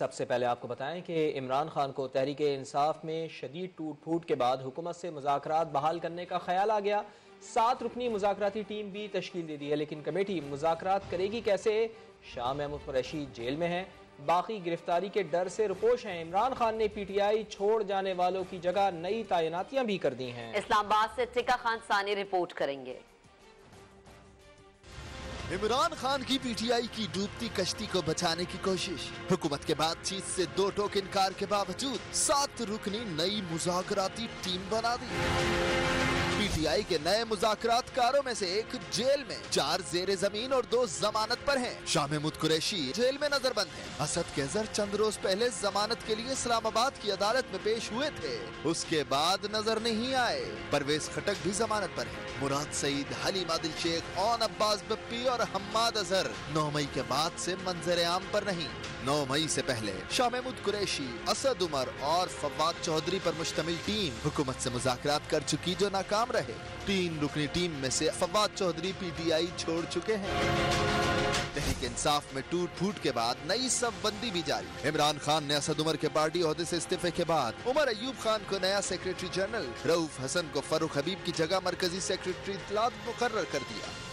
सबसे पहले आपको बताएँ कि इमरान खान को तहरीक इंसाफ में शदीद टूट फूट के बाद हुकूमत से मुजाकर बहाल करने का ख्याल आ गया। सात रुकनी मुजाकराती टीम भी तश्कील दे दी है, लेकिन कमेटी मुजाकर करेगी कैसे? शाह महमूद कुरैशी जेल में है। बाकी गिरफ्तारी के डर से रुपोश हैं। इमरान खान ने पीटीआई छोड़ जाने वालों की जगह नई तैनातियाँ भी कर दी हैं। इस्लामाबाद से टिका खान सानी रिपोर्ट करेंगे। इमरान खान की पीटीआई की डूबती कश्ती को बचाने की कोशिश। हुकूमत के बातचीत से दो टोक इनकार के बावजूद सात रुकनी नई मुजाकराती टीम बना दी। पीटीआई के नए मुजाकरातकारों में से एक जेल में चार जेर ज़मीन और दो जमानत पर हैं। शाह कुरैशी जेल में नजरबंद हैं। असद कैजर चंद रोज पहले जमानत के लिए इस्लामाबाद की अदालत में पेश हुए थे। उसके बाद नज़र नहीं आए। परवेज खटक भी जमानत पर है। मुराद सईद, हलीम आदिल शेख ओन अब्बास बप्पी और हम्माद अजहर नौ मई के बाद से मंजर आम पर नहीं। नौ मई से पहले शाह महमूद कुरैशी, असद उमर और फवाद चौधरी पर मुश्तमिल टीम हुकूमत से मुजाकरात कर चुकी जो नाकाम रहे। तीन रुकनी टीम में से फवाद चौधरी पीटीआई छोड़ चुके हैं। तहरीक इंसाफ में टूट फूट के बाद नई सब बंदी भी जारी। इमरान खान ने असद उमर के पार्टी अहदे से इस्तीफे के बाद उमर अयूब खान को नया सेक्रेटरी जनरल, रऊफ हसन को फरूख हबीब की जगह मरकजी सेक्रेटरी इतलात मुकर्र कर दिया।